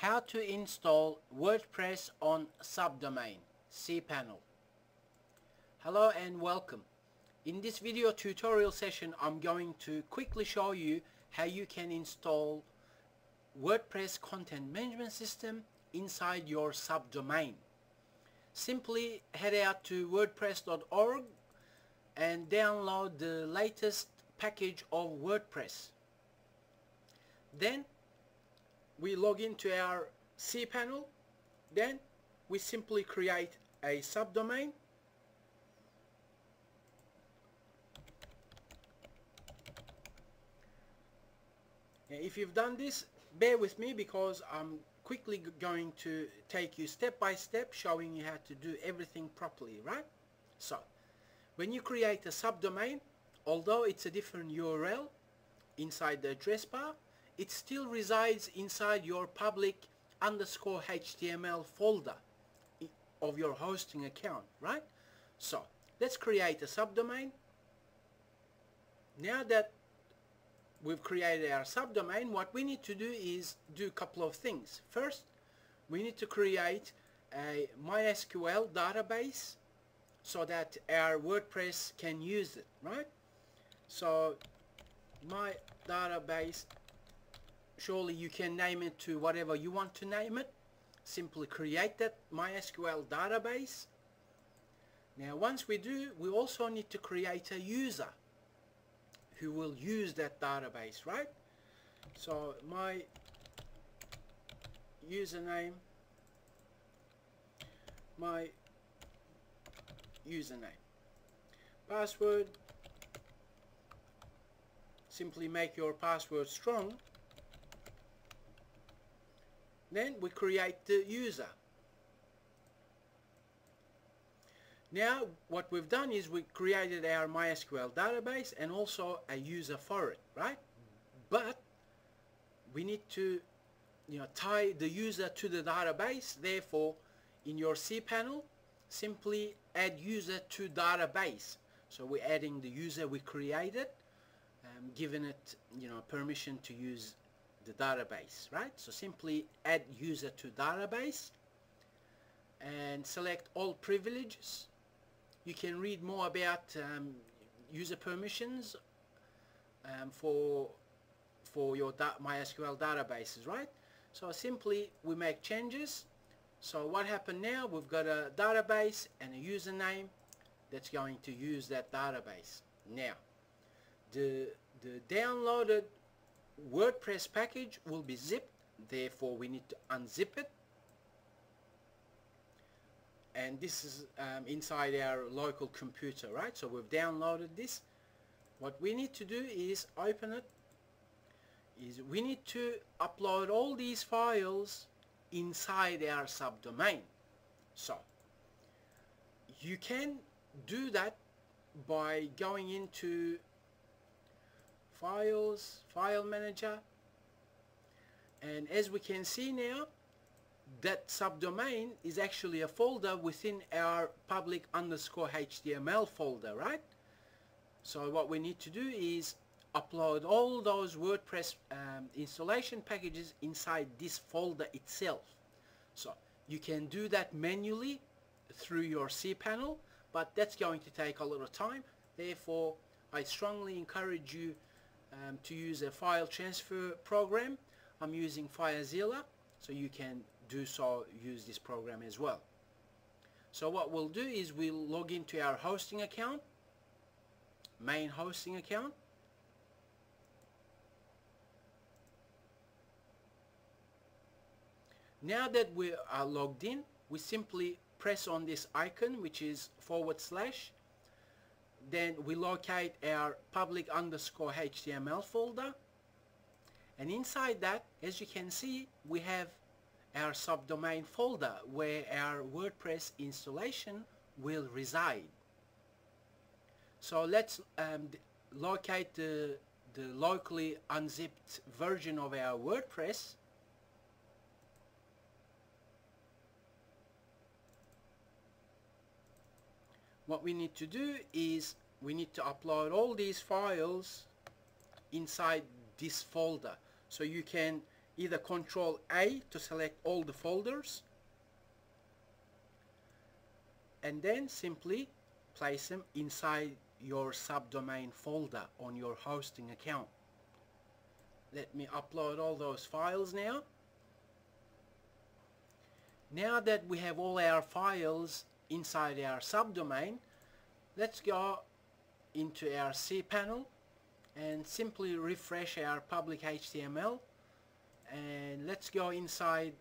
How to install WordPress on subdomain cPanel. Hello and welcome. In this video tutorial session I'm going to quickly show you how you can install WordPress content management system inside your subdomain. Simply head out to wordpress.org and download the latest package of WordPress. Then we log into our cPanel then we simply create a subdomain. If you've done this bear with me because I'm quickly going to take you step by step showing you how to do everything properly right? So when you create a subdomain although it's a different URL inside the address bar it still resides inside your public underscore HTML folder of your hosting account, right? So let's create a subdomain. Now that we've created our subdomain, what we need to do is do a couple of things. First, we need to create a MySQL database so that our WordPress can use it, right? So my database surely you can name it to whatever you want to name it. Simply create that MySQL database. Now once we do we also need to create a user who will use that database right? So my username my username. Password. Simply make your password strong then we create the user. Now what we've done is we created our MySQL database and also a user for it, right? But we need to you know, tie the user to the database. Therefore, in your cPanel, simply add user to database. So we're adding the user we created, um, giving it you know permission to use the database, right? So simply add user to database and select all privileges. You can read more about um, user permissions um, for for your da MySQL databases, right? So simply we make changes. So what happened now? We've got a database and a username that's going to use that database. Now, the the downloaded WordPress package will be zipped. Therefore we need to unzip it. And this is um, inside our local computer right? So we've downloaded this. What we need to do is open it. Is we need to upload all these files inside our subdomain. So you can do that by going into files file manager. And as we can see now that subdomain is actually a folder within our public underscore HTML folder right? So what we need to do is upload all those WordPress um, installation packages inside this folder itself. So you can do that manually through your cPanel but that's going to take a lot of time. Therefore I strongly encourage you um, to use a file transfer program. I'm using FileZilla so you can do so use this program as well. So what we'll do is we'll log into our hosting account main hosting account. Now that we are logged in we simply press on this icon which is forward slash then we locate our public underscore HTML folder. And inside that as you can see we have our subdomain folder where our WordPress installation will reside. So let's um, locate the, the locally unzipped version of our WordPress what we need to do is we need to upload all these files inside this folder so you can either control A to select all the folders and then simply place them inside your subdomain folder on your hosting account. Let me upload all those files now. Now that we have all our files inside our subdomain, let's go into our cPanel and simply refresh our public HTML and let's go inside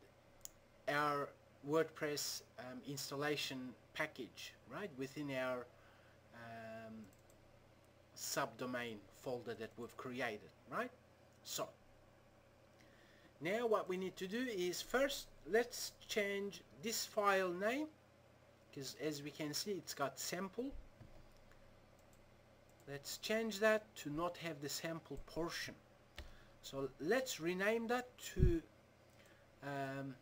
our WordPress um, installation package right within our um, subdomain folder that we've created right? So now what we need to do is first let's change this file name because as we can see it's got sample. Let's change that to not have the sample portion. So let's rename that to um,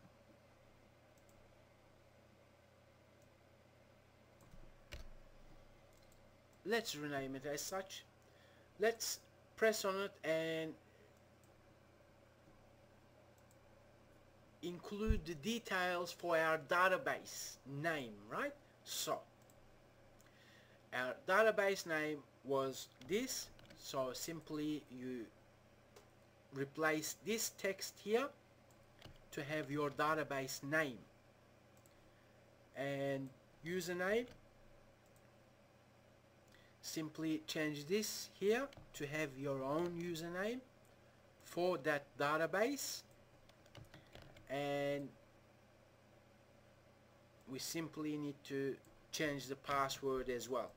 let's rename it as such. Let's press on it and include the details for our database name right? So our database name was this. So simply you replace this text here to have your database name and username. Simply change this here to have your own username for that database and we simply need to change the password as well.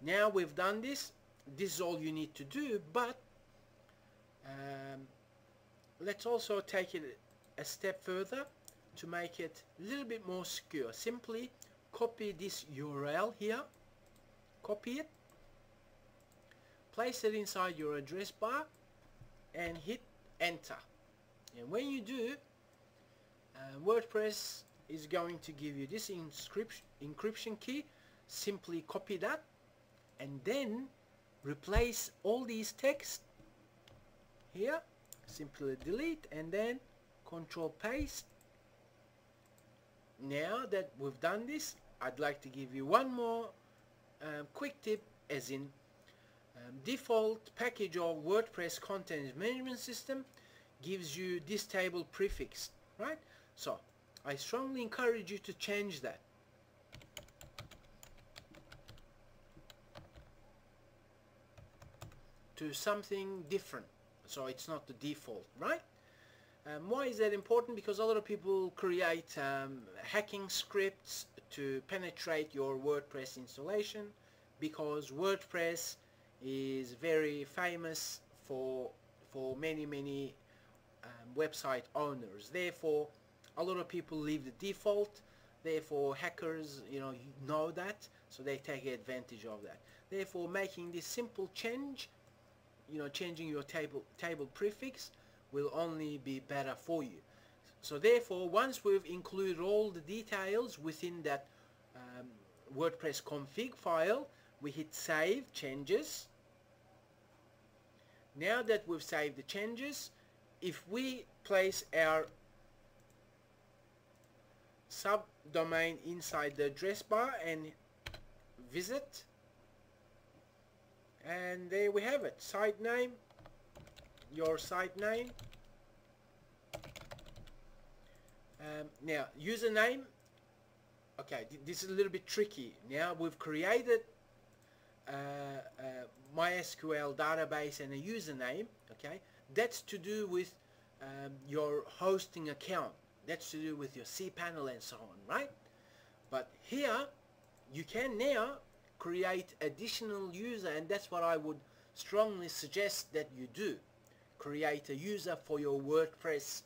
Now we've done this this is all you need to do but um, let's also take it a step further to make it a little bit more secure. Simply copy this URL here copy it place it inside your address bar and hit enter. And when you do uh, WordPress is going to give you this encryption, encryption key. Simply copy that and then replace all these text here. Simply delete and then control paste. Now that we've done this I'd like to give you one more um, quick tip as in um, default package of WordPress content management system gives you this table prefix right so I strongly encourage you to change that. To something different. So it's not the default right? Um, why is that important? Because a lot of people create um, hacking scripts to penetrate your WordPress installation because WordPress is very famous for for many many um, website owners. Therefore a lot of people leave the default. Therefore hackers you know know that so they take advantage of that. Therefore making this simple change you know changing your table table prefix will only be better for you. So therefore once we've included all the details within that um, WordPress config file we hit save changes. Now that we've saved the changes if we place our subdomain inside the address bar and visit. And there we have it. Site name your site name. Um, now username. Okay this is a little bit tricky. Now we've created uh, uh, MySQL database and a username okay? That's to do with um, your hosting account that's to do with your cPanel and so on right? But here you can now create additional user and that's what I would strongly suggest that you do. Create a user for your WordPress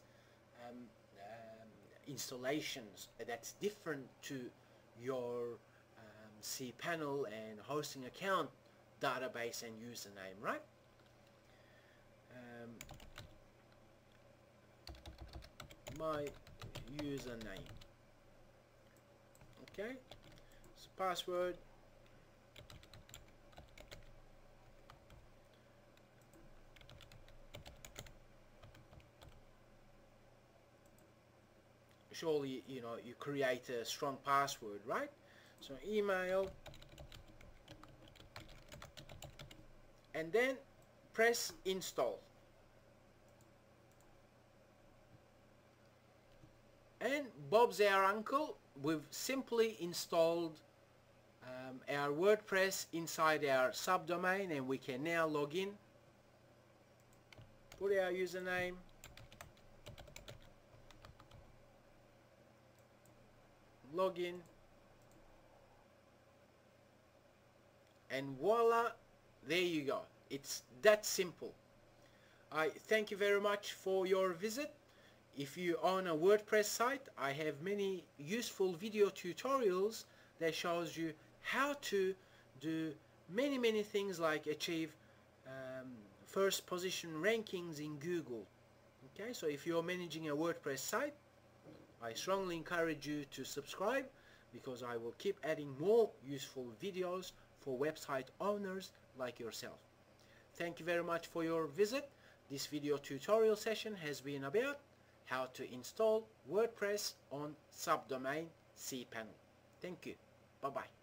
um, um, installations that's different to your um, cPanel and hosting account database and username right? Um, my username. Okay? So password. Surely you know you create a strong password right? So email. And then press install and Bob's our uncle. We've simply installed um, our WordPress inside our subdomain and we can now log in. Put our username. Login and voila there you go. It's that simple. I thank you very much for your visit if you own a WordPress site I have many useful video tutorials that shows you how to do many many things like achieve um, first position rankings in Google okay so if you're managing a WordPress site I strongly encourage you to subscribe because I will keep adding more useful videos for website owners like yourself. Thank you very much for your visit. This video tutorial session has been about how to install WordPress on subdomain cPanel. Thank you. Bye-bye.